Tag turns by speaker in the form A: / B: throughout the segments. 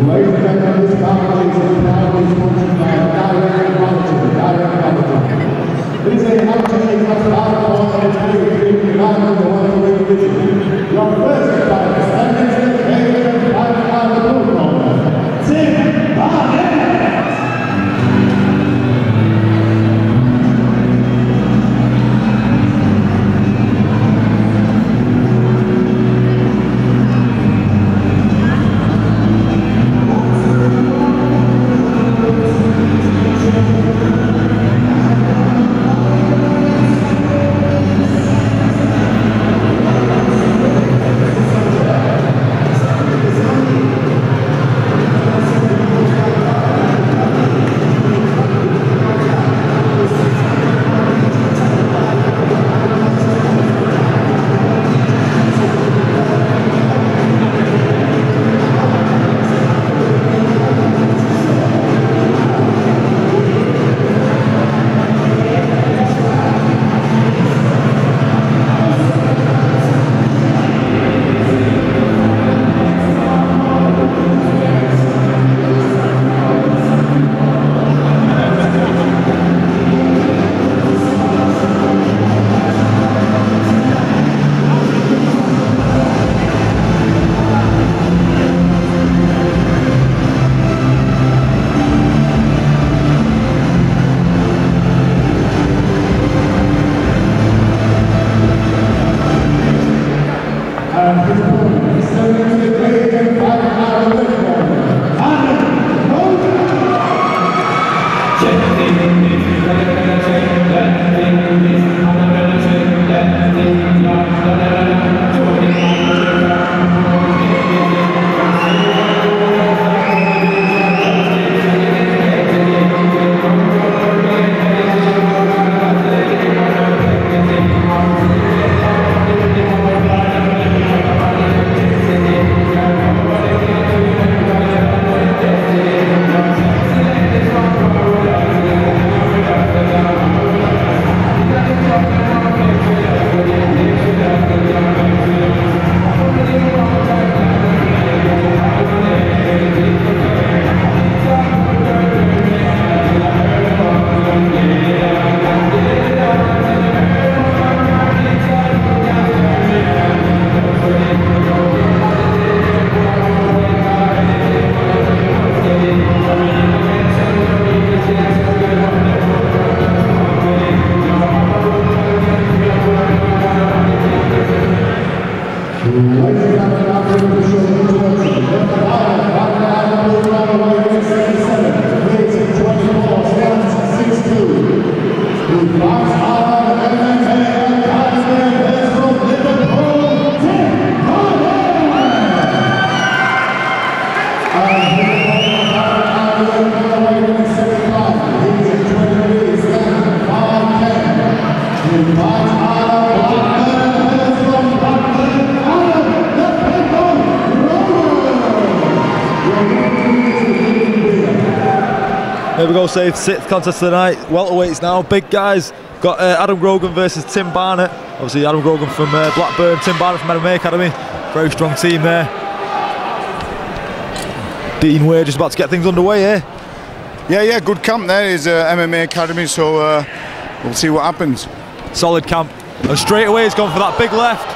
A: Mas o cara Ladies
B: we go, Save. Sixth contest of the night. Welterweights now. Big guys. Got uh, Adam Grogan versus Tim Barnett. Obviously, Adam Grogan from uh, Blackburn, Tim Barnett from MMA Academy. Very strong team there. Dean Wade just about to get things underway here.
C: Yeah, yeah, good camp there is uh, MMA Academy, so uh, we'll see what happens.
B: Solid camp. And straight away, he's gone for that big left.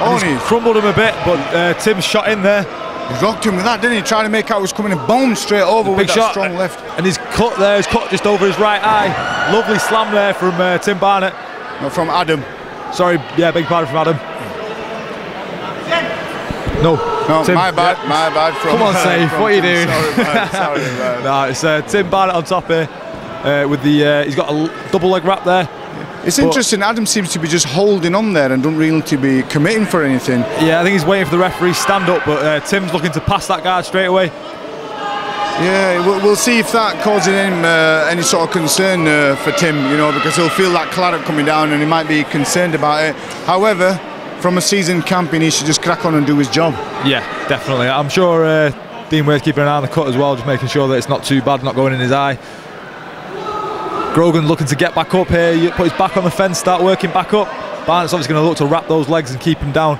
C: Oh,
B: And
C: and
B: he's
C: he's,
B: crumbled him a bit, but uh, Tim's shot in there.
C: He's rocked him with that, didn't he? Trying to make out was coming and boom straight over
B: Big
C: with that
B: shot.
C: strong left.
B: And he's cut there. He's cut just over his right eye. Lovely slam there from uh, Tim Barnett.
C: No, from Adam.
B: Sorry, yeah, big pardon from Adam. No,
C: No,
B: Tim-
C: my bad,
B: yeah.
C: my bad. From,
B: Come on, Safe,
C: from
B: what are you doing?
C: Sorry, man, sorry, man.
B: No, it's uh, Tim Barnett on top here uh, with the. Uh, he's got a double leg wrap there.
C: It's
B: But-
C: interesting. Adam seems to be just holding on there and don't really to be committing for anything.
B: Yeah, I think he's waiting for the referee to stand up, but uh, Tim's looking to pass that guard straight away.
C: Yeah, we'll, we'll see if that causes him uh, any sort of concern uh, for Tim, you know, because he'll feel that claret coming down and he might be concerned about it. However, from a seasoned camping, he should just crack on and do his job.
B: Yeah, definitely. I'm sure uh, Dean Wade's keeping an eye on the cut as well, just making sure that it's not too bad, not going in his eye. Grogan looking to get back up here, you put his back on the fence, start working back up. Barnett's obviously going to look to wrap those legs and keep him down.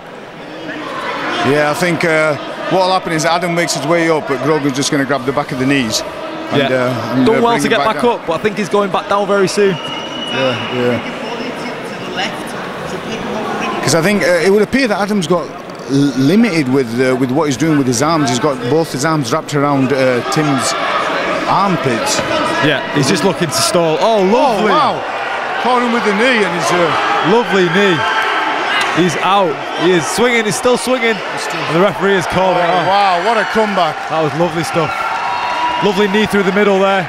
C: Yeah, I think uh, what'll happen is Adam makes his way up, but Grogan's just going to grab the back of the knees. And,
B: Yeah.
C: uh, and,
B: Done
C: uh,
B: well to get back,
C: down.
B: up, but I think he's going back down very soon.
C: Yeah, yeah. Because I think uh, it would appear that Adam's got l- limited with uh, with what he's doing with his arms. He's got both his arms wrapped around uh, Tim's armpits.
B: Yeah, he's just looking to stall. Oh, lovely.
C: Oh wow! Caught him with the knee, and he's. Uh,
B: Lovely knee. He's out. He is swinging. He's still swinging. And the referee has called it
C: oh,
B: off.
C: wow! What a comeback!
B: That was lovely stuff. Lovely knee through the middle there.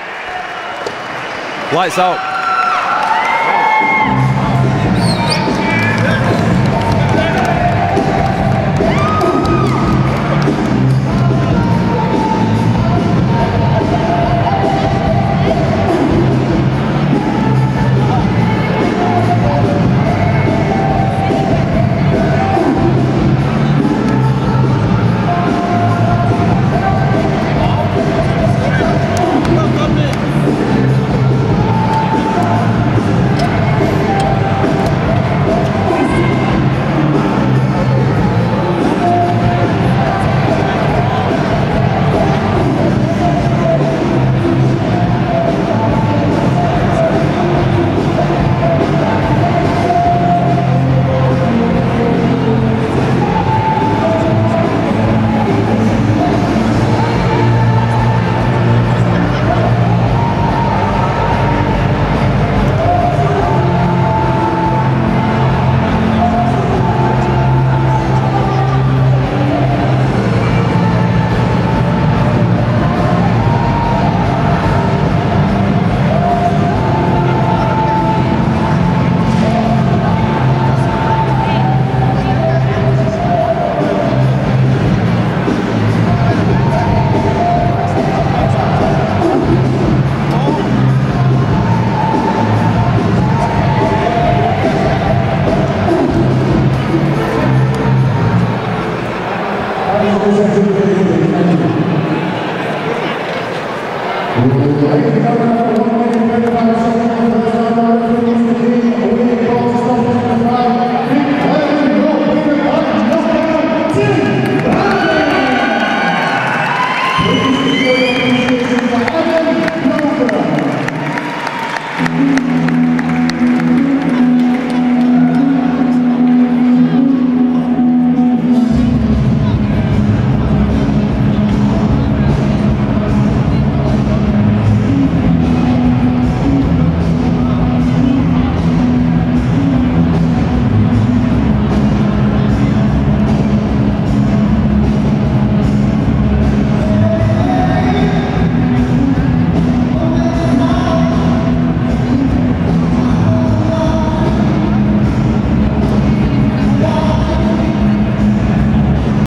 B: Lights out.
A: Tim